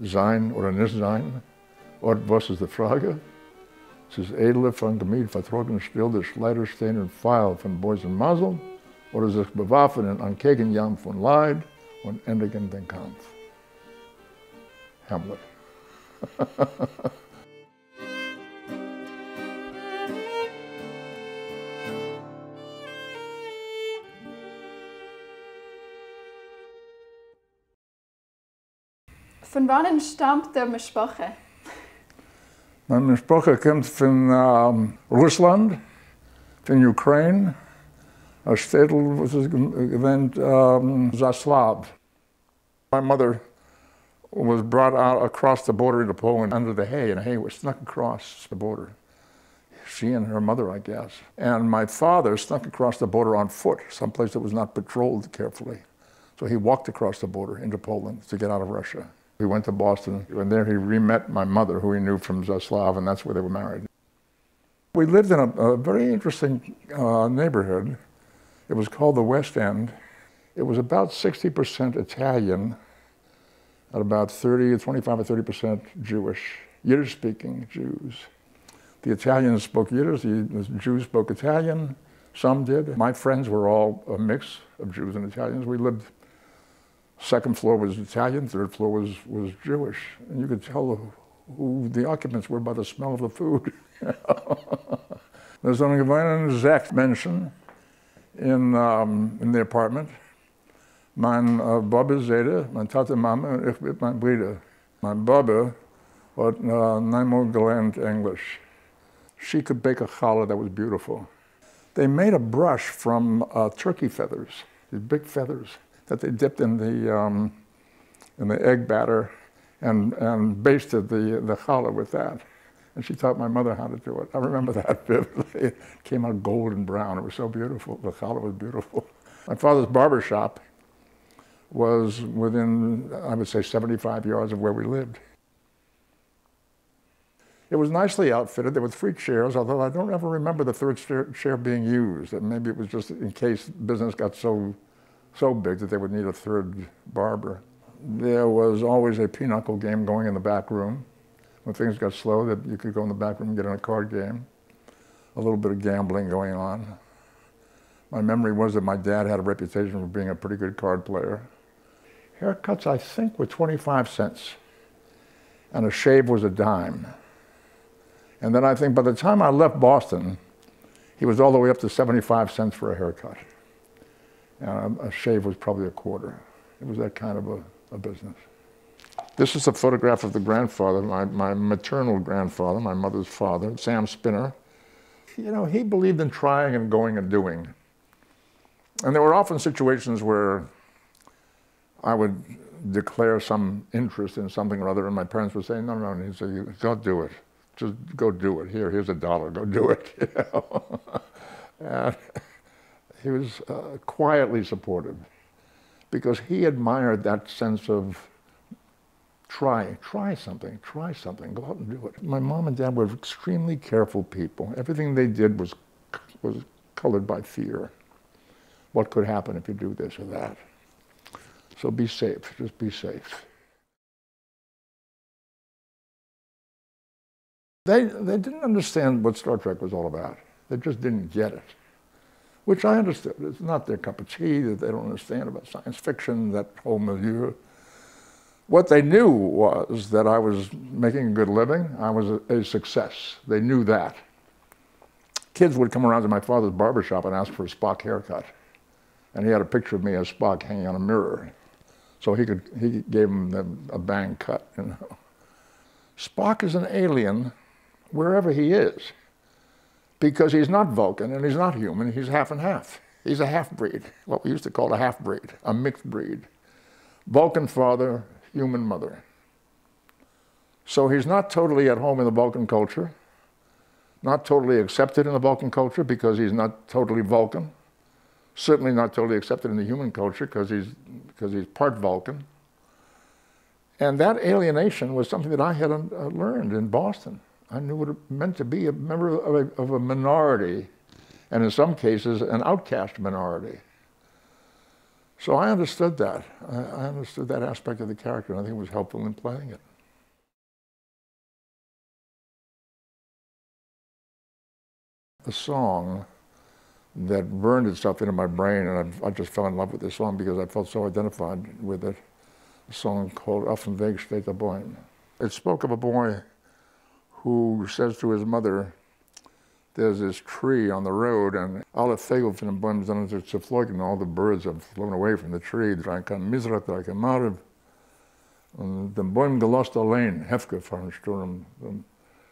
sein oder nicht sein? Oder was ist die Frage? Es ist edle von Gemüt, vertrocknet still, der Schleider stehen und Pfeil von Boys und Muzzle, oder sich bewaffnen an Gegenjam von Leid und endigen den Kampf. Hamlet. Von wann stammt der Mischproche? Meine Sprache kommt von ähm, um, Russland, von Ukraine, ein Städtel, was es genannt, ähm, um, Zaslav. My mother was brought out across the border into Poland under the hay, and hay was snuck across the border. She and her mother, I guess. And my father snuck across the border on foot, someplace that was not patrolled carefully. So he walked across the border into Poland to get out of Russia. We went to Boston, and there he re-met my mother, who he knew from Zaslav, and that's where they were married. We lived in a, a very interesting uh, neighborhood. It was called the West End. It was about 60% Italian, at about 30, 25 or 30% Jewish, Yiddish-speaking Jews. The Italians spoke Yiddish, the Jews spoke Italian, some did. My friends were all a mix of Jews and Italians. We lived Second floor was Italian, third floor was, was Jewish. And you could tell who the occupants were by the smell of the food. There's only one exact mention in, um, in the apartment. Mein uh, Baba Zeta, mein Tata Mama, ich mit mein Bruder. Mein Baba had uh, Nemo gelernt English. She could bake a challah that was beautiful. They made a brush from uh, turkey feathers, these big feathers that they dipped in the, um, in the egg batter and, and basted the, the challah with that. And she taught my mother how to do it. I remember that vividly. It came out golden brown. It was so beautiful. The challah was beautiful. My father's barber shop was within, I would say, 75 yards of where we lived. It was nicely outfitted. There were three chairs, although I don't ever remember the third chair being used. Maybe it was just in case business got so so big that they would need a third barber. There was always a pinochle game going in the back room. When things got slow, that you could go in the back room and get in a card game. A little bit of gambling going on. My memory was that my dad had a reputation for being a pretty good card player. Haircuts, I think, were 25 cents, and a shave was a dime. And then I think by the time I left Boston, he was all the way up to 75 cents for a haircut. And a, a shave was probably a quarter. It was that kind of a, a business. This is a photograph of the grandfather, my, my maternal grandfather, my mother's father, Sam Spinner. You know, he believed in trying and going and doing. And there were often situations where I would declare some interest in something or other, and my parents would say, no, no, and he'd say, don't do it. Just go do it. Here, here's a dollar, go do it. You know? and, he was uh, quietly supportive because he admired that sense of try, try something, try something, go out and do it. My mom and dad were extremely careful people. Everything they did was, was colored by fear. What could happen if you do this or that? So be safe, just be safe. They, they didn't understand what Star Trek was all about. They just didn't get it which I understood. It's not their cup of tea that they don't understand about science fiction, that whole milieu. What they knew was that I was making a good living. I was a, a success. They knew that. Kids would come around to my father's barber shop and ask for a Spock haircut. And he had a picture of me as Spock hanging on a mirror. So he, could, he gave them a bang cut, you know. Spock is an alien wherever he is because he's not Vulcan and he's not human, he's half and half. He's a half-breed, what we used to call a half-breed, a mixed breed. Vulcan father, human mother. So he's not totally at home in the Vulcan culture, not totally accepted in the Vulcan culture because he's not totally Vulcan, certainly not totally accepted in the human culture because he's, because he's part Vulcan. And that alienation was something that I had uh, learned in Boston. I knew what it meant to be a member of a, of a minority, and in some cases, an outcast minority. So I understood that. I, I understood that aspect of the character, and I think it was helpful in playing it. a song that burned itself into my brain, and I, I, just fell in love with this song because I felt so identified with it. A song called Auf dem Weg steht der Boy. It spoke of a boy who says to his mother, there's this tree on the road, and alle Vögel den Bäumen sind zerflogen, all the birds have flown away from the tree. Drei kann Mizrach, drei kann Marib. Und den Bäumen gelost allein, Hefke von Sturm. The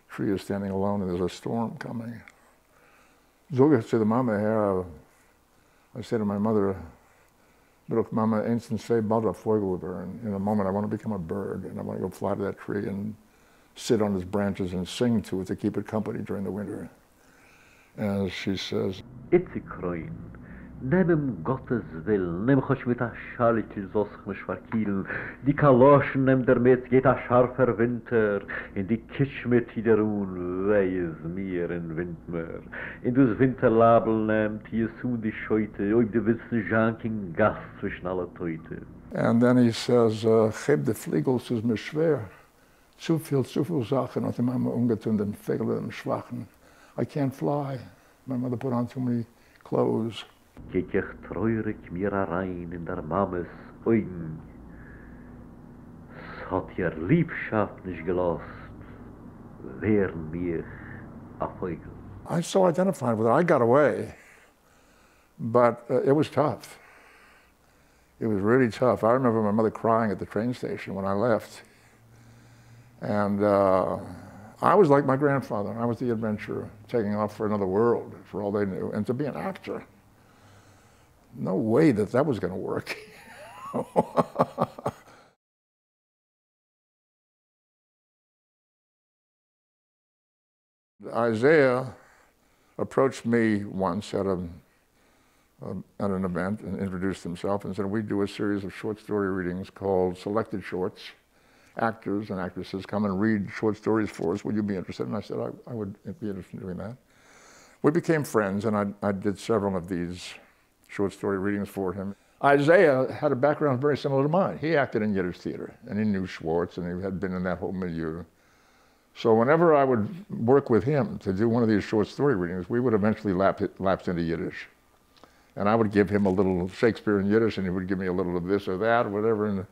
tree is standing alone, and there's a storm coming. So geht to the Mama her, I say to my mother, Look, Mama, einstens zwei with her, and in a moment I want to become a bird, and I want to go fly to that tree and sit on its branches and sing to it to keep it company during the winter. And she says, Itzikroin, nebem Gottes will, nem choć mit a schalikel zosch me schwarkiel, die kaloschen nem der met geht a scharfer Winter, in die Kischmet hiderun, weis mir in Windmer. In dus Winterlabel nemt, hier soon die Scheute, oib de wissen janking gas zwischen alle Teute. And then he says, uh, Geef de is me schwer. Zu viel, zu viel Sachen hat die Mama umgetun, den Vögel, den Schwachen. I can't fly. My mother put on too many clothes. Kijk treurig mir rein in der Mammes Augen. Es hat ihr Liebschaft nicht gelost, wären mich Vogel. I so identified with it. I got away, but uh, it was tough. It was really tough. I remember my mother crying at the train station when I left. And uh, I was like my grandfather. I was the adventurer, taking off for another world, for all they knew. And to be an actor, no way that that was going to work. Isaiah approached me once at, a, at an event and introduced himself and said, we do a series of short story readings called Selected Shorts. Actors and actresses come and read short stories for us. Would you be interested? And I said, I, I would be interested in doing that. We became friends, and I, I did several of these short story readings for him. Isaiah had a background very similar to mine. He acted in Yiddish theater, and he knew Schwartz, and he had been in that whole milieu. So whenever I would work with him to do one of these short story readings, we would eventually lap, lapse into Yiddish. And I would give him a little Shakespeare in Yiddish, and he would give me a little of this or that, or whatever, and,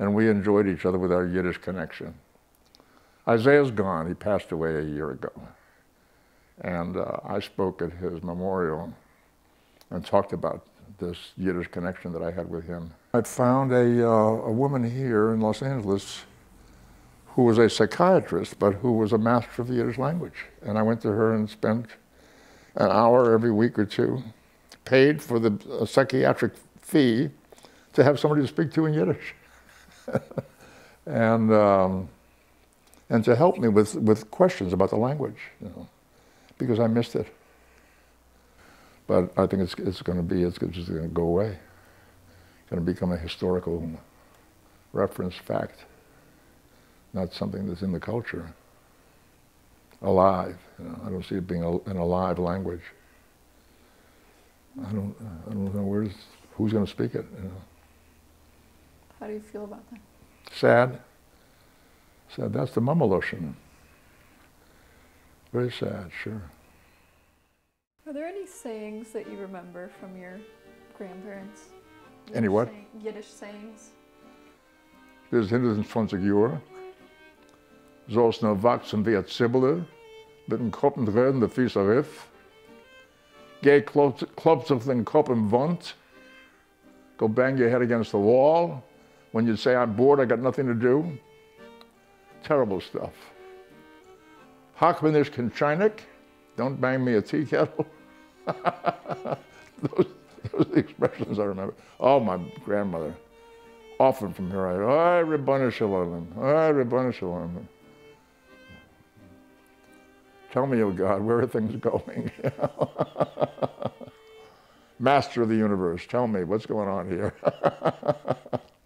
and we enjoyed each other with our Yiddish connection. Isaiah's gone. He passed away a year ago. And uh, I spoke at his memorial and talked about this Yiddish connection that I had with him. I found a, uh, a woman here in Los Angeles who was a psychiatrist, but who was a master of the Yiddish language. And I went to her and spent an hour every week or two, paid for the psychiatric fee to have somebody to speak to in Yiddish. and, um, and to help me with, with questions about the language, you know, because I missed it. But I think it's, it's going to be, it's just going to go away. It's going to become a historical reference fact, not something that's in the culture. Alive. You know, I don't see it being a, an alive language. I don't, I don't know where's, who's going to speak it. You know. How do you feel about that? Sad. Sad. That's the Mameloshn. Very sad, sure. Are there any sayings that you remember from your grandparents? Any what? Saying, Yiddish sayings. Wir sind 120 Jahre. Zoals nou wachsen wie het sibbelen, met een kop en reden de vieze rif. Gay klopt, klopt of den kop and wand. Go bang your head against the wall. When you say, I'm bored, I got nothing to do. Terrible stuff. Hakmanish Kinchinik, don't bang me a tea kettle. those, those are the expressions I remember. Oh, my grandmother. Often from here, I, oh, Ribbana Shalom, oh. Tell me, oh God, where are things going? Master of the universe, tell me what's going on here.